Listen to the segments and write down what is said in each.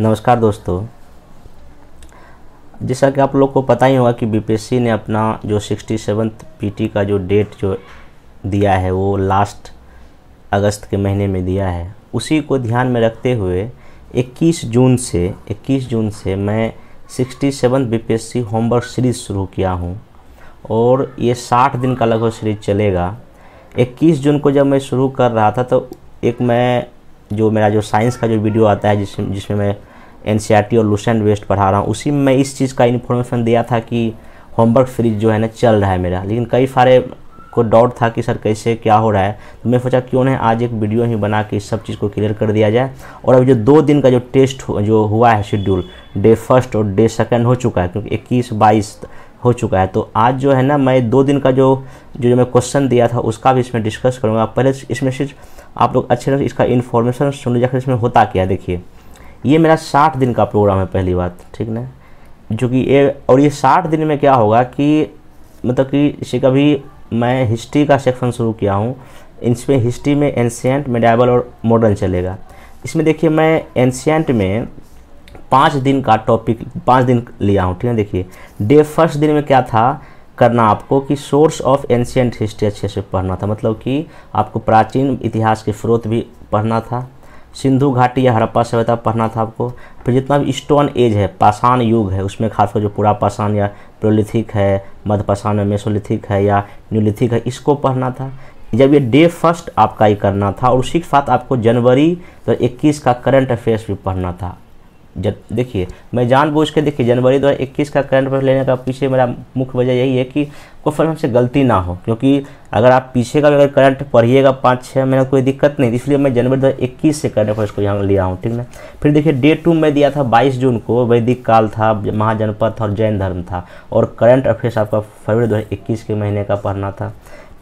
नमस्कार दोस्तों। जैसा कि आप लोग को पता ही होगा कि बीपीएससी ने अपना जो सिक्सटी सेवन्थ पी का जो डेट जो दिया है, वो लास्ट अगस्त के महीने में दिया है। उसी को ध्यान में रखते हुए 21 जून से 21 जून से मैं sixty seven B homework series शुरू किया हूँ और ये 60 दिन का लगभग सीरीज़ चलेगा। 21 जून को जब मैं शुरू कर रहा था तो एक मैं जो मेरा जो साइंस का जो वीडियो आता है जिस जिसमें मैं एन सी आर टी और लूसेंट वेस्ट पढ़ा रहा हूँ उसी में मैं इस चीज़ का इन्फॉर्मेशन दिया था कि होमवर्क सीरीज़ जो है ना चल रहा है मेरा। लेकिन कई सारे को डाउट था कि सर कैसे क्या हो रहा है। तो मैं सोचा क्यों नहीं आज एक वीडियो ही बना के इस सब चीज़ को क्लियर कर दिया जाए। और अभी जो दो दिन का जो टेस्ट जो हुआ है शेड्यूल डे फ़र्स्ट और डे सेकेंड हो चुका है क्योंकि इक्कीस बाईस हो चुका है। तो आज जो है ना मैं दो दिन का जो जो, जो मैं क्वेश्चन दिया था उसका भी इसमें डिस्कस करूँगा। पहले इसमें सिर्फ़ आप लोग अच्छे से इसका इन्फॉर्मेशन सुन लीजिए इसमें होता क्या देखिए। ये मेरा साठ दिन का प्रोग्राम है, पहली बात, ठीक ना? जो कि ये, और ये साठ दिन में क्या होगा कि मतलब कि इसे कभी मैं हिस्ट्री का सेक्शन शुरू किया हूँ, इसमें हिस्ट्री में एंशियंट मेडाइबल और मॉडर्न चलेगा। इसमें देखिए, मैं एंशियंट में पाँच दिन का टॉपिक पाँच दिन लिया हूँ, ठीक है देखिए डे फ़र्स्ट दिन में क्या था? करना आपको कि सोर्स ऑफ़ एंशियंट हिस्ट्री अच्छे से पढ़ना था। मतलब कि आपको प्राचीन इतिहास के स्रोत भी पढ़ना था। सिंधु घाटी या हड़प्पा सभ्यता पढ़ना था आपको। फिर जितना भी स्टोन एज है, पाषाण युग है, उसमें खासकर जो पूरा पाषाण या प्रोलिथिक है मध्य पाषाण में मेसोलिथिक है या न्यूलिथिक है, इसको पढ़ना था। जब ये डे फ़र्स्ट आपका ही करना था और उसी के साथ आपको जनवरी तो इक्कीस का करंट अफेयर्स भी पढ़ना था। देखिए, मैं जानबूझ के देखिए, जनवरी दो इक्कीस का करंट अफेयर लेने का पीछे मेरा मुख्य वजह यही है कि कोई फल हमसे गलती ना हो, क्योंकि अगर आप पीछे का अगर करंट पढ़िएगा पाँच छः महीने, कोई दिक्कत नहीं। इसलिए मैं जनवरी दो इक्कीस से करंट अफेयर्स को यहाँ लिया हूँ, ठीक ना? फिर देखिए डे टू में दिया था बाईस जून को, वैदिक काल था, महाजनपद और जैन धर्म था, और करंट अफेयर्स आपका फरवरी दो इक्कीस के महीने का पढ़ना था।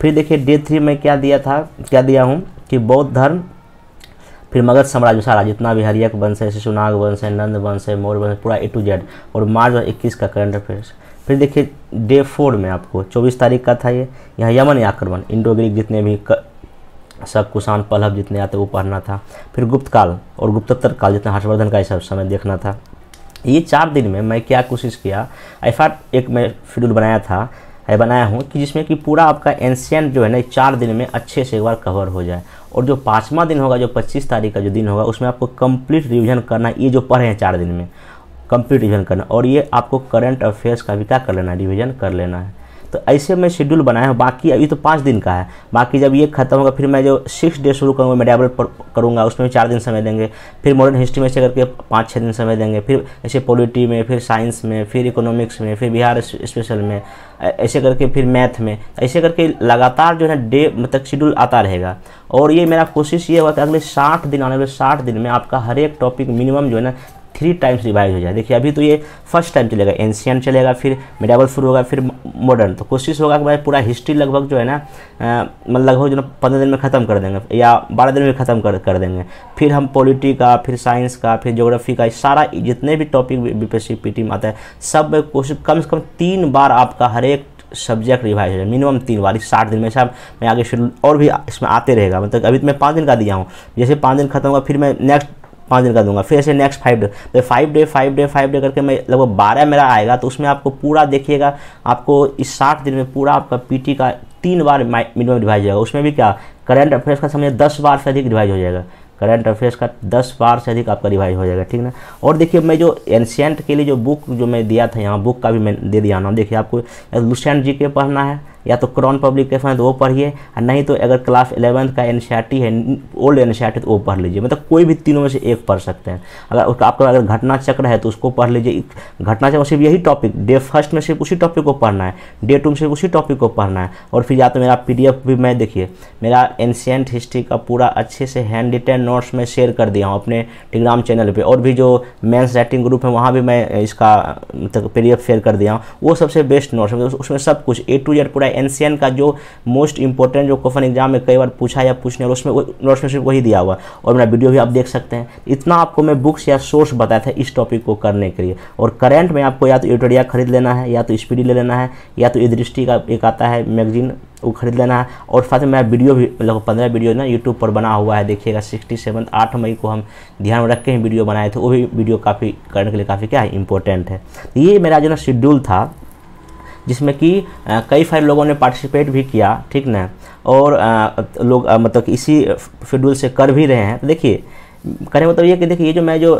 फिर देखिए डे थ्री में क्या दिया था, क्या दिया हूँ कि बौद्ध धर्म फिर मगध साम्राज्य सारा जितना भी हरियक वंश है, शिशुनाग वंश है, नंद वंश है मौर्य वंश पूरा ए टू जेड और मार्च और इक्कीस का करंट अफेयर्स फिर देखिए डे फोर में आपको चौबीस तारीख का था ये। यहाँ यमन आक्रमण, इंडो ग्रीक जितने भी सब कुशान पल्लव जितने आते वो पढ़ना था। फिर गुप्त काल और गुप्तोत्तर काल, जितना हर्षवर्धन का सब समय देखना था। ये चार दिन में मैं क्या कोशिश किया ऐसा एक मैं शेड्यूल बनाया था बनाया हूँ कि जिसमें कि पूरा आपका एंशियंट जो है ना चार दिन में अच्छे से एक बार कवर हो जाए। और जो पाँचवा दिन होगा, जो पच्चीस तारीख का जो दिन होगा, उसमें आपको कंप्लीट रिविजन करना ये जो पढ़े हैं चार दिन में कंप्लीट रिविजन करना। और ये आपको करंट अफेयर्स का भी क्या कर लेना है? रिविजन कर लेना है। तो ऐसे मैं शेड्यूल बनाया हूँ, बाकी अभी तो पाँच दिन का है। बाकी जब ये खत्म होगा, फिर मैं जो सिक्स डे शुरू करूँगा, मैं डेवलप करूँगा, उसमें चार दिन समय देंगे। फिर मॉडर्न हिस्ट्री में से करके पाँच छः दिन समय देंगे। फिर ऐसे पॉलिटी में, फिर साइंस में, फिर इकोनॉमिक्स में, फिर बिहार स्पेशल में ऐसे करके फिर मैथ में, ऐसे करके लगातार जो है डे मतलब शेड्यूल आता रहेगा। और ये मेरा कोशिश ये होगा कि अगले साठ दिन, आने वाले साठ दिन में आपका हर एक टॉपिक मिनिमम जो है ना थ्री टाइम्स रिवाइज हो जाए। देखिए, अभी तो ये फ़र्स्ट टाइम चलेगा एंशियन चलेगा, फिर मेडाबल शुरू होगा, फिर मॉडर्न तो कोशिश होगा कि भाई पूरा हिस्ट्री लगभग जो है ना मतलब लगभग जो ना पंद्रह दिन में ख़त्म कर देंगे, या बारह दिन में ख़त्म कर कर देंगे। फिर हम पॉलिटी का, फिर साइंस का, फिर जोग्राफी का, सारा जितने भी टॉपिक बी पी पी में आता है, सब में कोशिश, कम से कम तीन बार आपका हर एक सब्जेक्ट रिवाइज हो जाए मिनिमम तीन बार साठ दिन में सब मैं आगे शेड्यूल और भी इसमें आते रहेगा। मतलब अभी तो मैं पाँच दिन का दिया हूँ, जैसे पाँच दिन खत्म होगा, फिर मैं नेक्स्ट पाँच दिन का दूँगा। फिर ऐसे नेक्स्ट फाइव डे तो five day five day five day करके मैं लगभग बारह मेरा आएगा तो उसमें आपको पूरा देखिएगा, आपको इस साठ दिन में पूरा आपका पीटी का तीन बार मिनिमम रिवाइज हो जाएगा। उसमें भी क्या? करंट अफेयर्स का समय दस बार से अधिक रिवाइज हो जाएगा। करंट अफेयर्स का दस बार से अधिक आपका रिवाइज हो जाएगा, ठीक ना? और देखिए, मैं जो एंशियंट के लिए जो बुक जो मैं दिया था यहाँ बुक का भी मैं दे दिया ना। देखिए, आपको लुसेंट जी के पढ़ना है या तो क्रॉन पब्लिकेशन है तो वो पढ़िए, और नहीं तो अगर क्लास इलेवंथ का एन है ओल्ड एन तो वो पढ़ लीजिए। मतलब कोई भी तीनों में से एक पढ़ सकते हैं। अगर उसका आपका अगर घटना चक्र है तो उसको पढ़ लीजिए। घटना चक्र सिर्फ़ यही टॉपिक डे फ़र्स्ट में सिर्फ़ उसी टॉपिक को पढ़ना है डे टू में सिर्फ़ उसी टॉपिक को पढ़ना है। और फिर या तो मेरा पीडीएफ भी मैं देखिए, मेरा एंशियंट हिस्ट्री का पूरा अच्छे से हैंड रिटर्न नोट्स में शेयर कर दिया हूँ अपने टेलीग्राम चैनल पर और भी जो मेन्स राइटिंग ग्रुप है, वहाँ भी मैं इसका मतलब पीडीएफ शेयर कर दिया हूँ। वो सबसे बेस्ट नोट्स है। उसमें सब कुछ ए टू जेड पूरा एनसीएन का जो मोस्ट इंपॉर्टेंट जो क्वेश्चन एग्ज़ाम में कई बार पूछा या पूछने और उसमें नोट्स में सिर्फ़ वही दिया हुआ। और मेरा वीडियो भी आप देख सकते हैं। इतना आपको मैं बुक्स या सोर्स बताया था इस टॉपिक को करने के लिए। और करंट में आपको या तो एटोरिया खरीद लेना है, या तो स्पीडी ले लेना है, या तो दृष्टि का एक आता है, मैगजीन वो खरीद लेना है। और साथ में मेरा वीडियो भी, लगभग पंद्रह वीडियो ना यूट्यूब पर बना हुआ है, देखिएगा सिक्सटी सेवन आठ मई को हम ध्यान में रख के ही वीडियो बनाए थे, वो भी वीडियो काफ़ी करने के लिए काफ़ी क्या है इंपॉर्टेंट है। ये मेरा जो ना शेड्यूल था जिसमें कि कई सारे लोगों ने पार्टिसिपेट भी किया, ठीक ना? और लोग मतलब कि इसी शेड्यूल से कर भी रहे हैं। तो देखिए कहने मतलब ये कि देखिए, ये जो मैं जो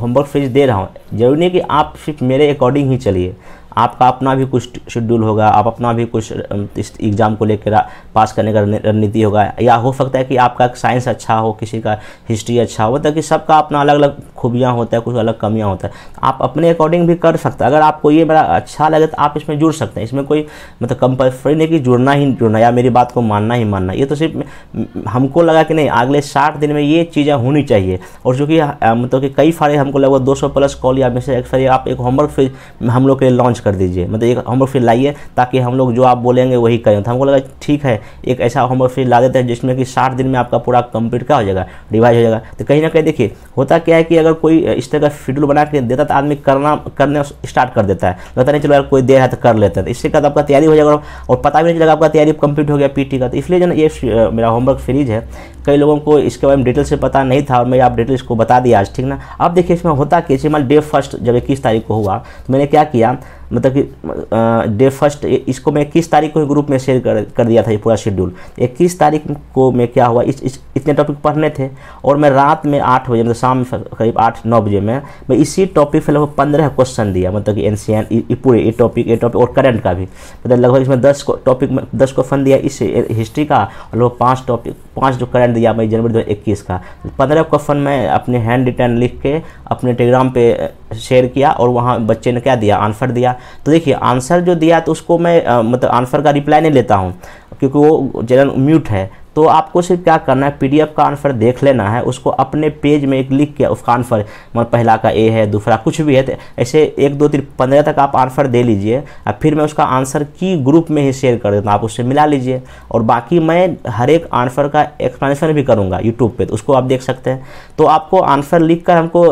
होमवर्क फ़ीस दे रहा हूँ, ज़रूरी नहीं कि आप सिर्फ़ मेरे अकॉर्डिंग ही चलिए। आपका अपना भी कुछ शेड्यूल होगा, आप अपना भी कुछ इस एग्ज़ाम को लेकर पास करने का रणनीति होगा, या हो सकता है कि आपका साइंस अच्छा हो, किसी का हिस्ट्री अच्छा हो मतलब कि सबका अपना अलग अलग खूबियाँ होता है, कुछ अलग कमियाँ होता है। आप अपने अकॉर्डिंग भी कर सकते हैं। अगर आपको ये बड़ा अच्छा लगे तो आप इसमें जुड़ सकते हैं। इसमें कोई मतलब कंपल्सरी नहीं कि जुड़ना ही जुड़ना या मेरी बात को मानना ही मानना ये तो सिर्फ़ हमको लगा कि नहीं, अगले साठ दिन में ये चीज़ें होनी चाहिए। और चूँकि मतलब कि कई सारे हमको लगभग दो सौ प्लस कॉल या मैसेज आप एक होमवर्क फिर हम लोग के लिए लॉन्च कर दीजिए। मतलब एक होमवर्क फिर लाइए ताकि हम लोग जो आप बोलेंगे वही करें। तो हमको लगा ठीक है, एक ऐसा होमवर्क फिर ला देते हैं जिसमें कि साठ दिन में आपका पूरा कंप्लीट क्या हो जाएगा रिवाइज हो जाएगा। तो कहीं ना कहीं देखिए, होता क्या है कि अगर कोई इस तरह का शेड्यूल बना के देता तो आदमी करना, करने स्टार्ट कर देता है। लगता नहीं, चलो अगर कोई दे रहा है तो कर लेता है। तो इससे क्या आपका तैयारी हो जाएगा और पता भी नहीं चलेगा आपका तैयारी कंप्लीट हो गया पीटी का। तो इसलिए जो ना, ये मेरा होमवर्क फ्रीज है। कई लोगों को इसके बारे में डिटेल से पता नहीं था और मैं आप डिटेल इसको बता दिया आज ठीक ना? अब देखिए इसमें होता कि मान डे फ़र्स्ट जब इक्कीस तारीख को हुआ तो मैंने क्या किया? मतलब कि डे फ़र्स्ट इसको मैं इक्कीस तारीख को ग्रुप में शेयर कर कर दिया था ये पूरा शेड्यूल इक्कीस तारीख को मैं क्या हुआ? इस, इस इतने टॉपिक पढ़ने थे और मैं रात में आठ बजे मतलब शाम करीब आठ, नौ बजे में मैं इसी टॉपिक पर लगभग पंद्रह क्वेश्चन दिया मतलब कि एन सी पूरे ये टॉपिक ये टॉपिक और करंट का भी। मतलब लगभग इसमें दस टॉपिक में दस क्वेश्चन दिया इस हिस्ट्री का और लगभग पाँच टॉपिक पाँच जो करंट दिया मई जनवरी दो इक्कीस का। पंद्रह क्वेश्चन मैं अपने हैंड रिटर्न लिख के अपने टेलीग्राम पे शेयर किया और वहाँ बच्चे ने क्या दिया? आंसर दिया। तो देखिए आंसर जो दिया तो उसको मैं मतलब आंसर का रिप्लाई नहीं लेता हूँ, क्योंकि वो चैनल म्यूट है। तो आपको सिर्फ़ क्या करना है पीडीएफ का आंसर देख लेना है, उसको अपने पेज में एक लिख के उसका आंसर मतलब पहला का ए है, दूसरा कुछ भी है तो ऐसे एक, दो, तीन, पंद्रह तक आप आंसर दे लीजिए, और फिर मैं उसका आंसर की ग्रुप में ही शेयर कर देता हूँ, आप उससे मिला लीजिए, और बाकी मैं हर एक आंसर का एक्सप्लेनेशन भी करूँगा यूट्यूब पर तो उसको आप देख सकते हैं। तो आपको आंसर लिख कर हमको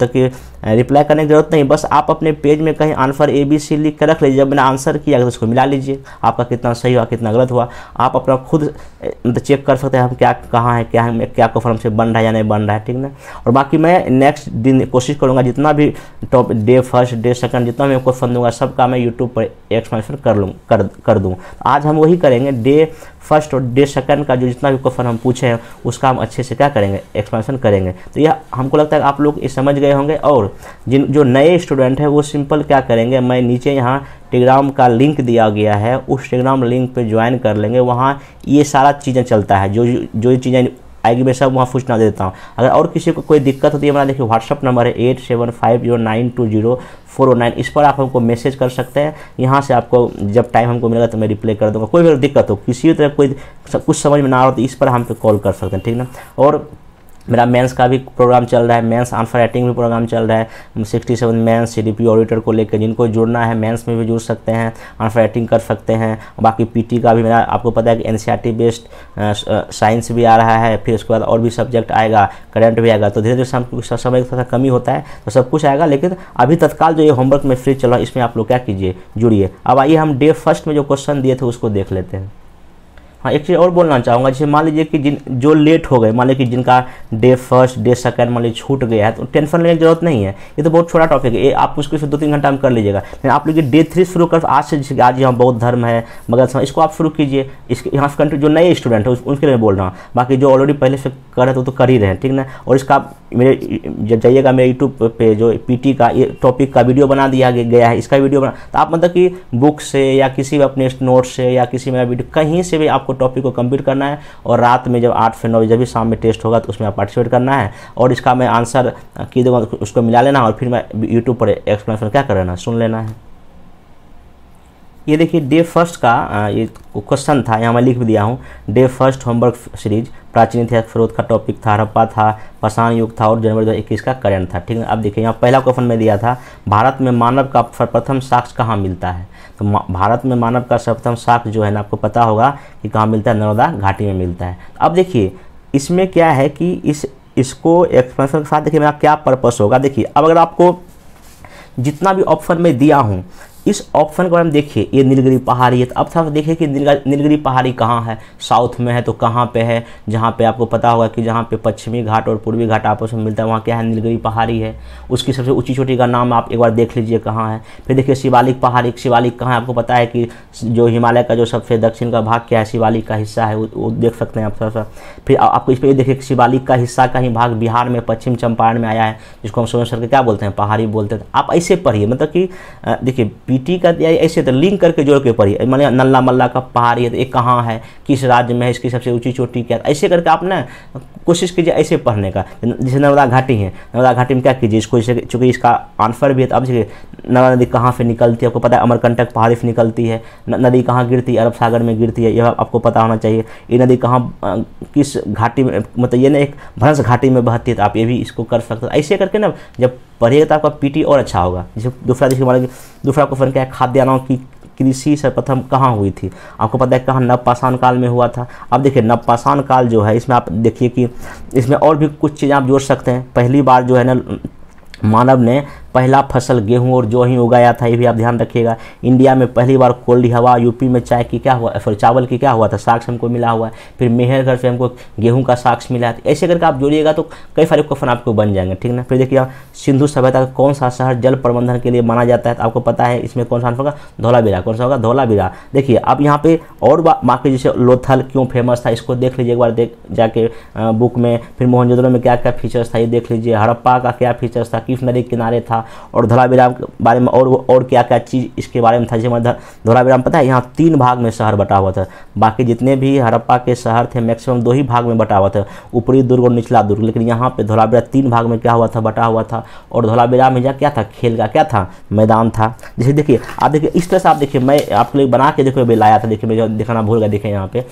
तक रिप्लाई करने की ज़रूरत नहीं, बस आप अपने पेज में कहीं आंसर ए बी सी लिख कर रख लीजिए जब मैंने आंसर किया तो उसको मिला लीजिए। आपका कितना सही हुआ, कितना गलत हुआ, आप अपना खुद मतलब चेक कर सकते हैं हम क्या, कहाँ है, क्या है, क्या क्वेश्चन से बन रहा है या नहीं बन रहा है, ठीक ना? और बाकी मैं नेक्स्ट दिन कोशिश करूँगा, जितना भी top day first day second जितना भी क्वेश्चन दूँगा सबका मैं यूट्यूब पर एक्सप्लेनेशन कर लूँ, कर कर दूँ। आज हम वही करेंगे डे फ़र्स्ट और डे सेकंड का जो जितना भी क्वेश्चन हम पूछे हैं, उसका हम अच्छे से क्या करेंगे? एक्सप्लेनेशन करेंगे। तो यह हमको लगता है आप लोग ये समझ गए होंगे और जिन, जो नए स्टूडेंट हैं, वो सिंपल क्या करेंगे? मैं नीचे यहाँ टेलीग्राम का लिंक दिया गया है, उस टेलीग्राम लिंक पे ज्वाइन कर लेंगे। वहाँ ये सारा चीज़ें चलता है। जो जो चीज़ें आएगी, मैं सब वहाँ सूचना दे देता हूँ। अगर और किसी को कोई दिक्कत होती है, हमारा देखिए व्हाट्सअप नंबर है eight seven five zero nine two zero four nine. इस पर आप हमको मैसेज कर सकते हैं। यहाँ से आपको जब टाइम हमको मिलेगा तो मैं रिप्लाई कर दूँगा। कोई भी दिक्कत हो, किसी भी तरह कोई कुछ समझ में ना हो तो इस पर हम पे कॉल कर सकते हैं, ठीक ना? और मेरा मेंस का भी प्रोग्राम चल रहा है, मेंस आंसर राइटिंग भी प्रोग्राम चल रहा है। Sixty seven mains C D P auditor को लेकर जिनको जुड़ना है, मेंस में भी जुड़ सकते हैं आंसर राइटिंग कर सकते हैं। बाकी पीटी का भी मेरा, आपको पता है कि एनसीईआरटी बेस्ड साइंस भी आ रहा है। फिर उसके बाद और भी सब्जेक्ट आएगा करंट भी आएगा। तो धीरे धीरे समय थोड़ा सा कमी होता है तो सब कुछ आएगा, लेकिन अभी तत्काल जो ये होमवर्क में फ्री चल रहा है, इसमें आप लोग क्या कीजिए, जुड़िए। अब आइए हम डे फ़र्स्ट में जो क्वेश्चन दिए थे, उसको देख लेते हैं। हाँ एक चीज़ और बोलना चाहूँगा, जैसे मान लीजिए कि जिन, जो लेट हो गए, मान लीजिए कि जिनका डे फ़र्स्ट डे सेकंड मान लीजिए छूट गया है तो टेंशन लेने की ज़रूरत नहीं है। ये तो बहुत छोटा टॉपिक है, ये आप उसको दो तीन घंटा में कर लीजिएगा। लेकिन आप लोग डे थ्री शुरू कर, आज से जैसे आज यहाँ बौद्ध धर्म है मगर इसको आप शुरू कीजिए। इसके, यहाँ से कंट्री जो नए स्टूडेंट है उनके लिए बोल रहा हूँ बाकी जो ऑलरेडी पहले से कर रहे थे तो कर ही रहे हैं, ठीक ना? और इसका मेरे जब जाइएगा मेरे यूट्यूब पे, जो पीटी का ये टॉपिक का वीडियो बना दिया गया है, इसका वीडियो बना तो आप मतलब कि बुक से या किसी भी अपने नोट से या किसी मेरा वीडियो कहीं से भी आपको टॉपिक को कंप्लीट करना है और रात में जब आठ से नौ बजे भी शाम में टेस्ट होगा तो उसमें आप पार्टिसिपेट करना है। और इसका मैं आंसर की दूँगा, उसको मिला लेना और फिर मैं यूट्यूब पर एक्सप्लेनेशन क्या कर लेना सुन लेना है। ये देखिए डे फ़र्स्ट का ये क्वेश्चन था, यहाँ मैं लिख भी दिया हूँ। डे फ़र्स्ट होमवर्क सीरीज़ प्राचीन इतिहास फिरोध का टॉपिक था हरप्पा था पाषाण युग था और जनवरी दो इक्कीस का करंट था, ठीक है? अब देखिए, यहाँ पहला क्वेश्चन में दिया था, भारत में मानव का प्रथम साक्ष्य कहाँ मिलता है? तो भारत में मानव का सर्वप्रथम साक्ष्य जो है ना, आपको पता होगा कि कहाँ मिलता है, नर्मदा घाटी में मिलता है। अब देखिए, इसमें क्या है कि इस, इसको एक्सपेंशन के साथ देखिए मेरा क्या पर्पस होगा। देखिए, अब अगर आपको जितना भी ऑप्शन मैं दिया हूँ इस ऑप्शन के हम देखिए, ये नीलगिरी पहाड़ी है तो अब थोड़ा देखिए कि नीलगिरी पहाड़ी कहाँ है? साउथ में है तो कहाँ पे है? जहाँ पे आपको पता होगा कि जहाँ पे पश्चिमी घाट और पूर्वी घाट आपस में मिलता है, वहाँ क्या है? नीलगिरी पहाड़ी है। उसकी सबसे ऊँची चोटी का नाम आप एक बार देख लीजिए कहाँ है। फिर देखिए शिवालिक पहाड़ी, शिवालिक कहाँ है? आपको पता है कि जो हिमालय का जो सबसे दक्षिण का भाग क्या है? शिवालिक का हिस्सा है, वो देख सकते हैं आप थोड़ा सा फिर आपको इस पर देखिए शिवालिक का हिस्सा का ही भाग बिहार में पश्चिम चंपारण में आया है, जिसको हम सोमेश्वर के क्या बोलते हैं? पहाड़ी बोलते हैं। आप ऐसे पढ़िए मतलब कि देखिए पीटी का दिया ऐसे तो लिंक करके जोड़ के पढ़िए। मान नल्ला मल्ला का पहाड़ है तो ये कहाँ है? किस राज्य में है? इसकी सबसे ऊँची चोटी क्या ऐसे करके आप ना कोशिश कीजिए ऐसे पढ़ने का। जैसे नर्मदा घाटी है। नर्मदा घाटी में क्या कीजिए? इसको चूँकि इसका आंसर भी है तो अब देखिए नर्मदा नदी कहाँ से निकलती है? आपको पता है अमरकंटक पहाड़ी से निकलती है। नदी कहाँ गिरती है? अरब सागर में गिरती है। यह आपको पता होना चाहिए। ये नदी कहाँ किस घाटी में मतलब ये ना एक भ्रंश घाटी में बहती है तो आप ये भी इसको कर सकते ऐसे करके ना जब पढ़िएगा तो आपका पीटी और अच्छा होगा। जैसे दूसरा देखिए में, दूसरा क्वेश्चन क्या है? खाद्यान्नों की कृषि सर्वप्रथम कहाँ हुई थी? आपको पता है कहाँ नवपाषाण काल में हुआ था? अब देखिए, नवपाषाण काल जो है, इसमें आप देखिए कि इसमें और भी कुछ चीज़ें आप जोड़ सकते हैं। पहली बार जो है ना, मानव ने पहला फ़सल गेहूँ और जो ही उगाया था, ये भी आप ध्यान रखिएगा। इंडिया में पहली बार कोल्ड हवा, यूपी में चाय की क्या हुआ सॉरी चावल की क्या हुआ था साक्ष हमको मिला हुआ है। फिर मेहरगढ़ से हमको गेहूँ का साक्ष मिला है। ऐसे करके आप जोड़िएगा तो कई सारे क्वेश्चन आपको बन जाएँगे, ठीक ना? फिर देखिए, सिंधु सभ्यता का कौन सा शहर जल प्रबंधन के लिए माना जाता है तो आपको पता है, इसमें कौन सा आंसर होगा? धौलावीरा। कौन सा होगा? धौलावीरा। देखिए, आप यहाँ पे और बाकी जैसे लोथल क्यों फ़ेमस था, इसको देख लीजिए एक बार, देख जाके बुक में। फिर मोहनजोदड़ो में क्या क्या फीचर्स था, ये देख लीजिए। हड़प्पा का क्या फीचर्स था, किस नदी किनारे था और धोला धोलावीरा के बारे में और और क्या क्या चीज़ इसके बारे में था जैसे धोलावीरा में पता है, यहाँ तीन भाग में शहर बटा हुआ था। बाकी जितने भी हड़प्पा के शहर थे, मैक्सिमम दो ही भाग में बटा हुआ था। ऊपरी दुर्ग और निचला दुर्ग। लेकिन यहाँ पे धोलावीरा तीन भाग में क्या हुआ था, बटा हुआ था। और धोलावीरा में क्या था? खेल का क्या था? मैदान था। जैसे देखिए, आप देखिए, इस तरह से आप देखिए, मैं आपके लिए बना के देखो लाया था। देखिए, मैं दिखाना भूल गया, देखिए यहाँ पे।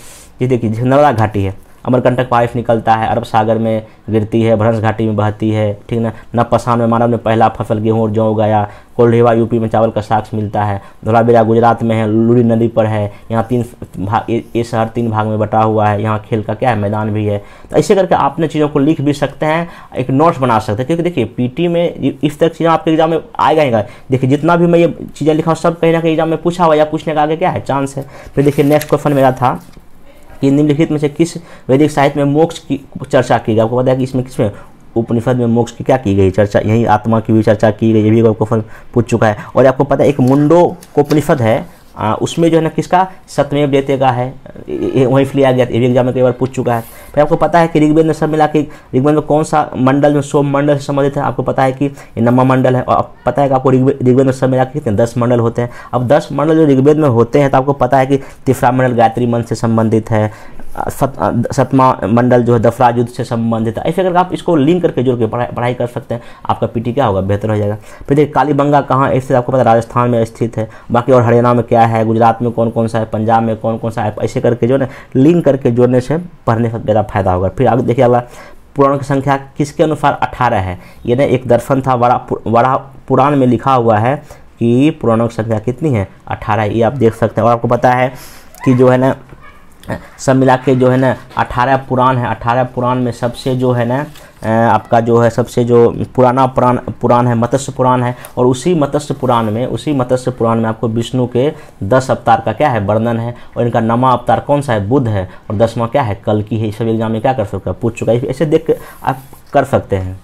ये देखिए नर्मदा घाटी है। अमरकंटक पाइप निकलता है, अरब सागर में गिरती है, भ्रंश घाटी में बहती है, ठीक ना? नपसान में मानव ने पहला फ़सल गेहूँ और जौ उगाया कोल्डेवा यूपी में चावल का साक्ष मिलता है, धोलावीरा गुजरात में है लूरी नदी पर है, यहाँ तीन भाग ये शहर तीन भाग में बटा हुआ है, यहाँ खेल का क्या है, मैदान भी है। तो ऐसे करके आपने चीज़ों को लिख भी सकते हैं, एक नोट्स बना सकते हैं, क्योंकि देखिए पीटी में इस तरह चीज़ें आपके एग्ज़ाम में आएगा ही देखिए, जितना भी मैं ये चीज़ें लिखा सब कहीं ना कहीं एग्ज़ाम में पूछा हुआ या पूछने का आगे क्या है चांस है। फिर देखिए नेक्स्ट क्वेश्चन मेरा था कि निम्नलिखित में से किस वैदिक साहित्य में मोक्ष की चर्चा की गई? आपको पता है कि इसमें किसमें उपनिषद में मोक्ष की क्या की गई? चर्चा, यही आत्मा की भी चर्चा की गई, ये भी आपको पूछ चुका है। और आपको पता है, एक मुंडो उपनिषद है आ, उसमें जो है ना किसका? सतमेव देते का है। वहीं लिया गया ये एग्ज़ाम में कई बार पूछ चुका है। फिर आपको पता है कि ऋग्वेद में सब मिला कि ऋग्वेद में कौन सा मंडल जो सोम मंडल से संबंधित है आपको पता है कि ये नवा मंडल है और पता है कि आपको ऋग्वेद में सब मिला के कितने दस मंडल होते हैं। अब दस मंडल जो ऋग्वेद में होते हैं तो आपको पता है कि तीसरा मंडल गायत्री मंत्र से संबंधित है सत, सतमा मंडल जो है दफरा युद्ध से संबंधित है। ऐसे करके आप इसको लिंक करके जोड़ के पढ़ाई पढ़ाई कर सकते हैं। आपका पीटी क्या होगा? बेहतर हो जाएगा। फिर देखिए कालीबंगा कहाँ स्थित आपको पता राजस्थान में स्थित है। बाकी और हरियाणा में क्या है? गुजरात में कौन कौन सा है? पंजाब में कौन कौन सा है? ऐसे करके जो है लिंक करके जोड़ने से पढ़ने से ज़्यादा फ़ायदा होगा। फिर आगे देखिए अगला पुराण की संख्या किसके अनुसार अठारह है? ये ना एक दर्शन था बड़ा बड़ा पुराण में लिखा हुआ है कि पुराणों की संख्या कितनी है? अठारह ये आप देख सकते हैं। और आपको पता है कि जो है ना सब मिला के जो है ना, अठारह पुराण है। अठारह पुराण में सबसे जो है ना आपका जो है, सबसे जो पुराना पुराण पुराण है, मत्स्य पुराण है। और उसी मत्स्य पुराण में, उसी मत्स्य पुराण में आपको विष्णु के दस अवतार का क्या है, वर्णन है। और इनका नमा अवतार कौन सा है बुद्ध है। और दसवां क्या है, कल की है। सब एग्ज़ाम में क्या कर सकते हैं पूछ चुका है। ऐसे देख आप कर सकते हैं।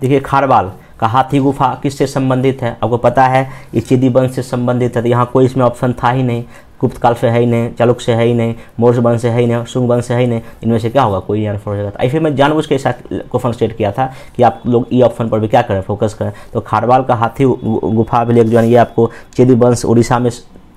देखिए, खारवाल का हाथी गुफा किससे संबंधित है? आपको पता है ये चिदी वंश से संबंधित है। तो यहाँ कोई इसमें ऑप्शन था ही नहीं। गुप्त काल से है ही नहीं चालुक से है ही नहीं, मोर्च वंश से है ही नहीं, शुंग वंश से है ही नहीं, इनमें से क्या होगा? कोई आंसर हो जाएगा ऐसे मैं जानबूझ के ऐसा क्वेश्चन स्टेट किया था कि आप लोग ई ऑप्शन पर भी क्या करें फोकस करें। तो खारवाल का हाथी गुफा अभिलेख जो है ये आपको चेदी वंश उड़ीसा में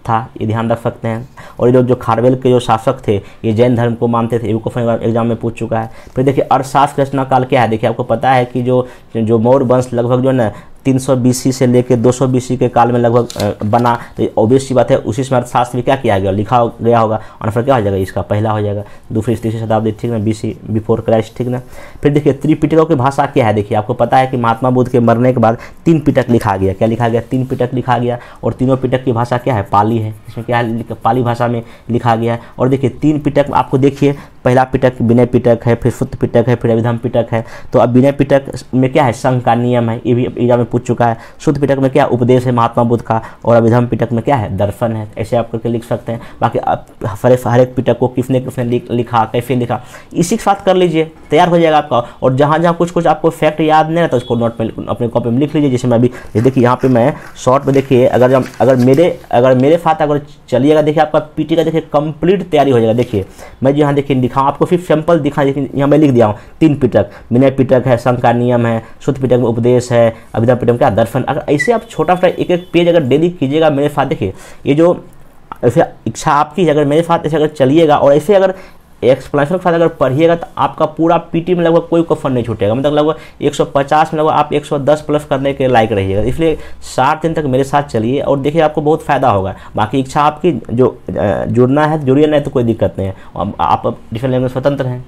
था, ये ध्यान रख सकते हैं। और ये लोग जो खारवेल के जो शासक थे, ये जैन धर्म को मानते थे, ये क्वेश्चन एग्ज़ाम में पूछ चुका है। फिर देखिए अर्थशास्त्र रचना काल क्या है? देखिए आपको पता है कि जो जो मौर्य वंश लगभग जो है ना तीन सौ बीसी से लेकर दो सौ बीसी के काल में लगभग बना। तो ऑब्वियस सी बात है, उसी समय अर्थशास्त्र में क्या किया गया? लिखा गया होगा। आंसर क्या हो जाएगा? इसका पहला हो जाएगा। दूसरी, तीसरी शताब्दी, ठीक ना? बीसी बिफोर क्राइस्ट ठीक ना? फिर देखिए, त्रिपिटकों की भाषा क्या है? देखिए, आपको पता है कि महात्मा बुद्ध के मरने के बाद तीन पिटक लिखा गया। क्या लिखा गया? तीन पिटक लिखा गया। और तीनों पिटक की भाषा क्या है? पाली है। इसमें क्या है? पाली भाषा में लिखा गया। है और देखिए, तीन पिटक आपको देखिए पहला पिटक, विनय पिटक है, फिर सुत पिटक है, फिर अभिधम पिटक है। तो अब विनय पिटक में क्या है? संघ का नियम है, ये भी एग्ज़ाम में पूछ चुका है। शुद्ध पिटक में क्या उपदेश है महात्मा बुद्ध का, और अभिधम पिटक में क्या है? दर्शन है, ऐसे आप करके लिख सकते हैं। बाकी हरे हर एक पिटक को किसने किसने लिखा कैसे लिखा? इसी के साथ कर लीजिए, तैयार हो जाएगा आपका। और जहाँ जहाँ कुछ कुछ आपको फैक्ट याद नहीं रहता, उसको नोट में, अपने कॉपी में लिख लीजिए। जैसे मैं अभी देखिए, यहाँ पे मैं शॉर्ट में देखिए, अगर अगर मेरे अगर मेरे साथ अगर चलिएगा, देखिए आपका पीटी का, देखिए कंप्लीट तैयारी हो जाएगा। देखिए, मैं जो यहाँ देखिए दिखा आपको सिर्फ़ सैंपल दिखाएँ, लेकिन यहाँ मैं लिख दिया हूँ, तीन पिटक। विनय पिटक है संघ का नियम है शुद्ध पिटक में उपदेश है अभिधा पिटक का दर्शन। अगर ऐसे आप छोटा छोटा एक एक पेज अगर डेली कीजिएगा मेरे साथ, देखिए, ये जो, ऐसे इच्छा आपकी है, अगर मेरे साथ ऐसे अगर चलिएगा, और ऐसे अगर एक्सप्लेनेशन के साथ अगर पढ़िएगा तो आपका पूरा पीटी में लगभग कोई क्वेश्चन नहीं छूटेगा। मतलब लगभग 150 में लगभग आप 110 प्लस करने के लायक रहिएगा। इसलिए सात दिन तक मेरे साथ चलिए और देखिए आपको बहुत फ़ायदा होगा। बाकी इच्छा आपकी जो जुड़ना है, जुड़िए, नहीं तो कोई दिक्कत नहीं है। आप डिफरेंट लैंग्वेज स्वतंत्र हैं।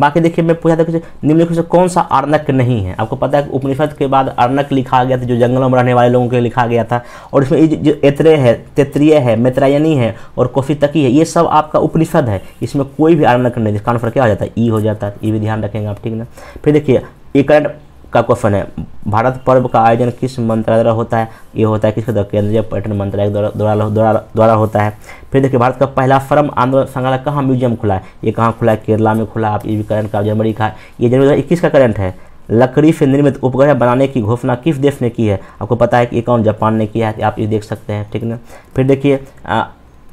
बाकी देखिए, मैं पूछा था कि निम्नलिखित से कौन सा अर्नक नहीं है? आपको पता है कि उपनिषद के बाद अर्नक लिखा गया था, जो जंगलों में रहने वाले लोगों के लिए लिखा गया था। और इसमें जो एत्रे है, तेत्रिय है, मैत्रायनी है और कोफी तकी है, ये सब आपका उपनिषद है। इसमें कोई भी अर्नक नहीं कान पर क्या हो जाता है? ई हो जाता है। ये भी ध्यान रखेंगे आप, ठीक ना? फिर देखिए एक का क्वेश्चन है। भारत पर्व का आयोजन किस मंत्रालय द्वारा होता है? ये होता है किसके द्वारा? केंद्रीय पर्यटन मंत्रालय द्वारा द्वारा होता है। फिर देखिए, भारत का पहला फर्म आंदोलन संग्रहालय कहाँ? म्यूज़ियम खुला है। ये कहाँ खुला है? केरला में खुला आप ये भी करंट का जनवरी का ये जनवरी दो का करंट है। लकड़ी से निर्मित उपग्रह बनाने की घोषणा किस देश ने की है? आपको पता है कि ये कौन? जापान ने किया है। आप ये देख सकते हैं, ठीक ना? फिर देखिए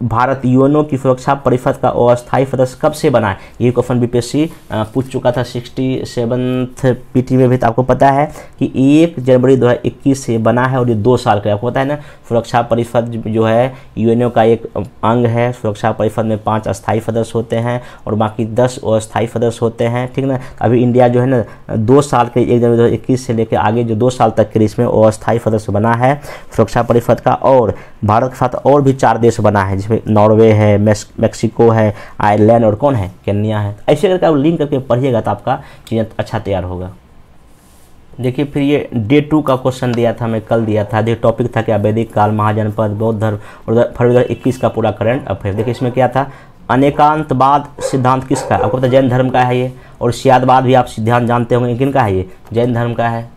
भारत यूएनओ की सुरक्षा परिषद का अस्थायी सदस्य कब से बना है? ये क्वेश्चन बीपीएससी पूछ चुका था सिक्सटी सेवन्थ पीटी में भी तो आपको पता है कि एक जनवरी 2021 से बना है और ये दो साल का आपको पता है ना, सुरक्षा परिषद जो है, यूएनओ का एक अंग है। सुरक्षा परिषद में पाँच अस्थायी सदस्य होते हैं और बाकी दस अस्थायी सदस्य होते हैं, ठीक ना? अभी इंडिया जो है ना, दो साल के एक जनवरी दो हज़ार इक्कीस से लेकर आगे जो दो साल तक के इसमें अस्थायी सदस्य बना है। सुरक्षा परिषद का और भारत के साथ और भी चार देश बना है जिसमें नॉर्वे है मैक्सिको है, आयरलैंड और कौन है? केन्या है। ऐसे करके आप लिंक करके पढ़िएगा तो आपका चीज़ें अच्छा तैयार होगा। देखिए फिर ये डे टू का क्वेश्चन दिया था मैं कल दिया था। देखिए टॉपिक था क्या वैदिक काल, महाजनपद, बौद्ध धर्म और फरवरी इक्कीस का पूरा करंट अफेयर देखिए इसमें क्या था? अनेकांतवाद सिद्धांत किसका है? आपको पता जैन धर्म का है ये, और सियादवाद भी आप सिद्धांत जानते होंगे किन का है ये? जैन धर्म का है।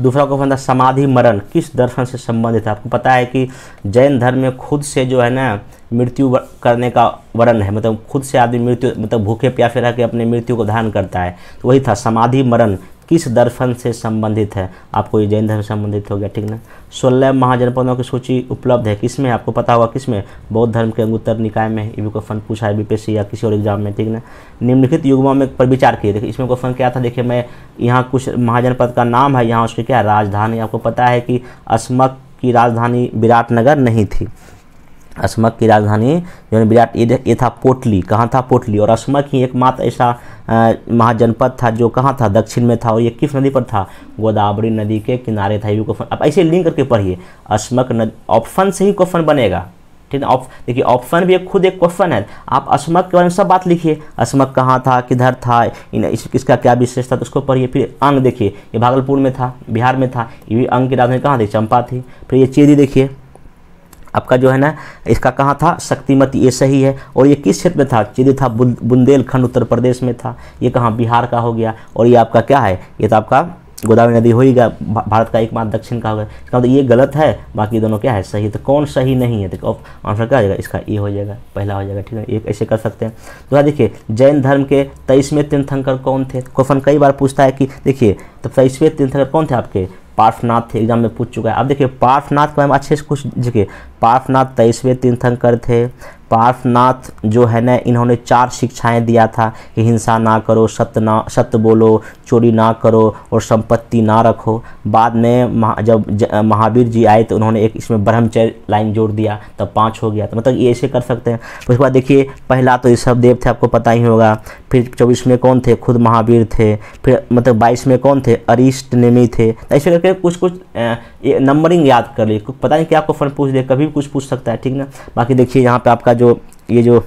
दूसरा क्वेश्चन था समाधि मरण। किस दर्शन से संबंधित है? आपको पता है कि जैन धर्म में खुद से जो है ना, मृत्यु करने का वर्ण है। मतलब खुद से आदमी मृत्यु मतलब भूखे प्यासे रह के अपने मृत्यु को धारण करता है। तो वही था, समाधि मरण। किस दर्शन से संबंधित है? आपको ये जैन धर्म से संबंधित हो गया, ठीक ना? सोलह महाजनपदों की सूची उपलब्ध है। किसमें? आपको पता होगा किसमें? बौद्ध धर्म के अंगुत्तर निकाय में ये भी क्वेश्चन पूछा है बीपीएससी या किसी और एग्ज़ाम में, ठीक ना? निम्नलिखित युगमों में पर विचार किए। देखिए, इसमें क्वेश्चन क्या था? देखिए, मैं यहाँ कुछ महाजनपद का नाम है, यहाँ उसकी क्या राजधानी? आपको पता है कि अस्मक की राजधानी विराटनगर नहीं थी। असमक की राजधानी जो विराट ये था पोटली। कहाँ था पोटली? और असमक ही एकमात्र ऐसा महाजनपद था जो कहाँ था? दक्षिण में था। और ये किस नदी पर था? गोदावरी नदी के किनारे था। ये क्वेश्चन अब ऐसे लिंक करके पढ़िए। असमक ऑप्शन से ही क्वेश्चन बनेगा। ठीक है ऑप्शन देखिए ऑप्शन भी एक खुद एक क्वेश्चन है। आप असमक के बारे में सब बात लिखिए। असमक कहाँ था? किधर था? इन इस, इसका क्या विशेष था? उसको पढ़िए। फिर अंग देखिए। ये भागलपुर में था बिहार में था। ये भी अंग की राजधानी कहाँ थी? चंपा थी। फिर ये चेरी देखिए। आपका जो है ना, इसका कहाँ था? शक्तिमती, ये सही है। और ये किस क्षेत्र में था? चिदी था बुंदेलखंड उत्तर प्रदेश में था। ये कहाँ? बिहार का हो गया। और ये आपका क्या है? ये तो आपका गोदावरी नदी हो ही भारत का एकमात्र दक्षिण का हो गया। इसका मतलब ये गलत है, बाकी दोनों क्या है? सही। तो कौन सही नहीं है? तो आंसर क्या हो जाएगा? इसका ये हो जाएगा, पहला हो जाएगा, ठीक है? एक ऐसे कर सकते हैं। तो देखिए, जैन धर्म के तेईसवें तीर्थंकर कौन थे? क्वेश्चन कई बार पूछता है कि, देखिए तो तेईसवें तीर्थंकर कौन थे आपके? पार्श्वनाथ थे, एग्ज़ाम में पूछ चुका है। अब देखिए पार्थनाथ के बारे में अच्छे से कुछ, देखिए पार्थनाथ तेईसवें तीर्थंकर थे पार्थनाथ जो है ना इन्होंने चार शिक्षाएँ दिया था कि हिंसा ना करो सत्य ना सत्य बोलो चोरी ना करो और संपत्ति ना रखो। बाद में महा, जब ज, महावीर जी आए तो उन्होंने एक इसमें ब्रह्मचर्य लाइन जोड़ दिया तब पाँच हो गया। तो मतलब ये ऐसे कर सकते हैं। उसके बाद देखिए पहला तो ऋषभ देव थे आपको पता ही होगा। फिर चौबीस में कौन थे? खुद महावीर थे। फिर मतलब बाईस में कौन थे? अरिष्ट नेमी थे। तो ऐसे करके कुछ कुछ नंबरिंग याद कर लिए पता नहीं क्या आपको फन पूछ दे कभी भी कुछ पूछ सकता है ठीक ना? बाकी देखिए यहाँ पर आपका जो, ये जो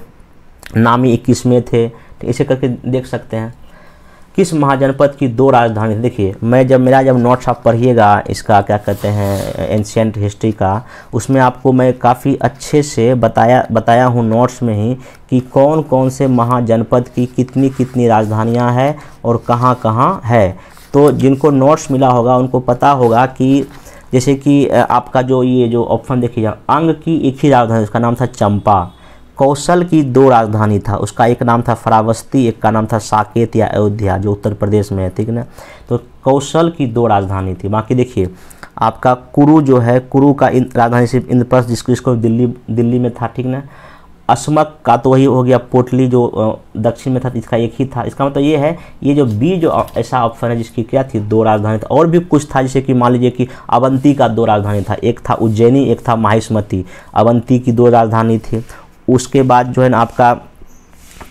नामी इक्कीस में थे तो इसे करके देख सकते हैं। किस महाजनपद की दो राजधानी, देखिए, मैं जब, मेरा जब नोट्स आप पढ़िएगा, इसका क्या कहते हैं एंशियंट हिस्ट्री का, उसमें आपको मैं काफ़ी अच्छे से बताया बताया हूँ नोट्स में ही कि कौन कौन से महाजनपद की कितनी कितनी राजधानियाँ हैं और कहाँ कहाँ है। तो जिनको नोट्स मिला होगा, उनको पता होगा कि जैसे कि आपका जो ये जो ऑप्शन देखिए, अंग की एक ही राजधानी, उसका नाम था चंपा। कौशल की दो राजधानी था। उसका एक नाम था फरावस्ती, एक का नाम था साकेत या अयोध्या, जो उत्तर प्रदेश में है, ठीक ना? तो कौशल की दो राजधानी थी। बाकी देखिए, आपका कुरु जो है, कुरु का इन राजधानी सिर्फ़ इंद्रप्रस्थ, जिसको इसको दिल्ली दिल्ली में था, ठीक ना? अस्मक का तो वही हो गया, पोटली जो दक्षिण में था, इसका एक ही था। इसका मतलब ये है, ये जो बी जो ऐसा ऑप्शन है, जिसकी क्या थी? दो राजधानी था। और भी कुछ था, जैसे कि मान लीजिए कि अवंती का दो राजधानी था। एक था उज्जैनी, एक था माहिष्मती। अवंती की दो राजधानी थी। उसके बाद जो है ना आपका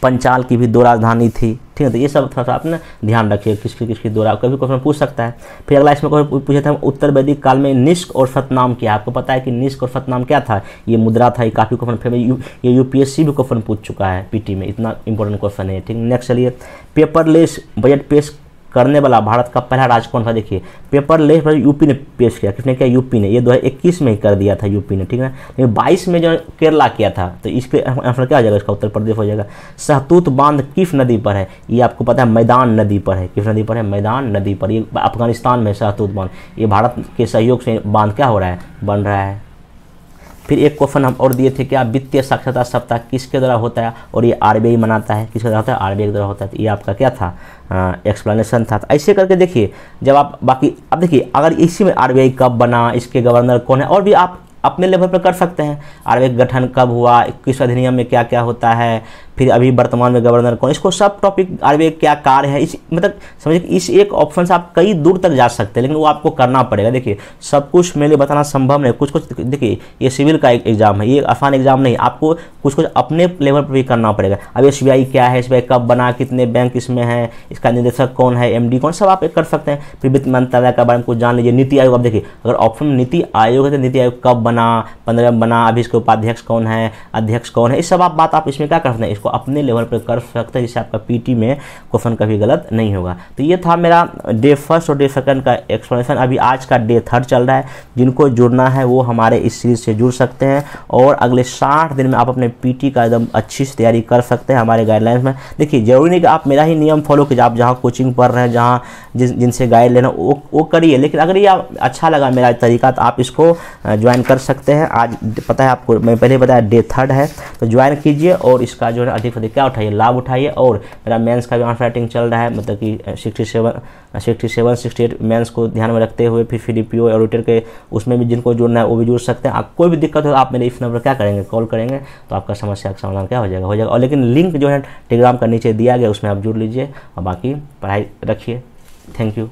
पंचाल की भी दो राजधानी थी। ठीक है तो ये सब थोड़ा सा आप ना ध्यान रखिए किसकी किसकी दो कभी क्वेश्चन पूछ सकता है। फिर अगला इसमें कोई पूछे थे उत्तर वैदिक काल में निष्क और सतनाम क्या? आपको पता है कि निष्क और सतनाम क्या था? ये मुद्रा था ये काफ़ी क्वेश्चन फिर यू, ये यूपीएससी भी क्वेश्चन पूछ चुका है पीटी में इतना इंपॉर्टेंट क्वेश्चन है। ठीक नेक्स्ट चलिए। पेपरलेस बजट पेश करने वाला भारत का पहला राज्य कौन था, देखिए पेपर लेस पर यूपी ने पेश किया। किसने किया? यूपी ने। ये दो हज़ार इक्कीस में ही कर दिया था यूपी ने, ठीक है लेकिन बाईस में जो केरला किया था तो इस पर आंसर क्या हो जाएगा? इसका उत्तर प्रदेश हो जाएगा। सहतूत बाँध किस नदी पर है? ये आपको पता है, मैदान नदी पर है। किस नदी पर है? मैदान नदी पर। ये अफ़गानिस्तान में सहतूत बाँध। ये भारत के सहयोग से बाँध क्या हो रहा है? बन रहा है। फिर एक क्वेश्चन हम और दिए थे कि आप वित्तीय साक्षरता सप्ताह किसके द्वारा होता है और ये आरबीआई मनाता है, किसके द्वारा होता है? आरबीआई के द्वारा होता है। तो ये आपका क्या था? एक्सप्लेनेशन था। तो ऐसे करके देखिए, जब आप बाकी, अब देखिए, अगर इसी में आरबीआई कब बना, इसके गवर्नर कौन है, और भी आप अपने लेवल पर कर सकते हैं। आर गठन कब हुआ किस अधिनियम में क्या क्या होता है, फिर अभी वर्तमान में गवर्नर कौन इसको सब टॉपिक आयुर्वेद क्या कार्य है, इस मतलब समझिए इस एक ऑप्शन से आप कई दूर तक जा सकते हैं, लेकिन वो आपको करना पड़ेगा। देखिए, सब कुछ मेरे लिए बताना संभव नहीं कुछ कुछ देखिए, ये सिविल का एक एग्ज़ाम है, ये आसान एग्ज़ाम नहीं, आपको कुछ कुछ अपने लेवल पर भी करना पड़ेगा। अब एस क्या है एसबीआई कब बना, कितने बैंक इसमें है, इसका निदेशक कौन है एमडी कौन, सब आप कर सकते हैं। फिर वित्त मंत्रालय के बारे में कुछ जान लीजिए, नीति आयोग, अब देखिए, अगर ऑप्शन नीति आयोग है तो नीति आयोग कब बना, पंद्रह बना, अभी इसके उपाध्यक्ष कौन है, अध्यक्ष कौन है, इस सब आप बात आप इसमें क्या कर सकते हैं? इसको अपने लेवल पर कर सकते हैं, जिससे आपका पीटी में क्वेश्चन कभी गलत नहीं होगा। तो ये था मेरा डे फ़र्स्ट और डे सेकंड का एक्सप्लेनेशन अभी आज का डे थर्ड चल रहा है। जिनको जुड़ना है, वो हमारे इस सीरीज़ से जुड़ सकते हैं और अगले साठ दिन में आप अपने पीटी का एकदम अच्छी से तैयारी कर सकते हैं हमारे गाइडलाइंस में। देखिए, ज़रूरी नहीं कि आप मेरा ही नियम फॉलो कीजिए। आप जहाँ कोचिंग पढ़ रहे हैं, जहाँ जिन, जिनसे गाइड लेना, वो वो करिए। लेकिन अगर ये अच्छा लगा मेरा तरीका तो आप इसको ज्वाइन कर सकते हैं। आज पता है आपको, मैं पहले बताया डे थर्ड है तो ज्वाइन कीजिए और इसका जो है अधिक अधिक क्या उठाइए? लाभ उठाइए और मेरा मेंस का भी आंसर राइटिंग चल रहा है मतलब कि sixty seven sixty seven sixty eight mains को ध्यान में रखते हुए फिर फिर पी के उसमें भी जिनको जुड़ना है, वो भी जुड़ सकते हैं। आप कोई भी दिक्कत हो आप मेरे इस नंबर क्या करेंगे? कॉल करेंगे तो आपका समस्या का समाधान क्या हो जाएगा? हो जाएगा। और लेकिन लिंक जो है टेलीग्राम का नीचे दिया गया, उसमें आप जुड़ लीजिए और बाकी पढ़ाई रखिए। Thank you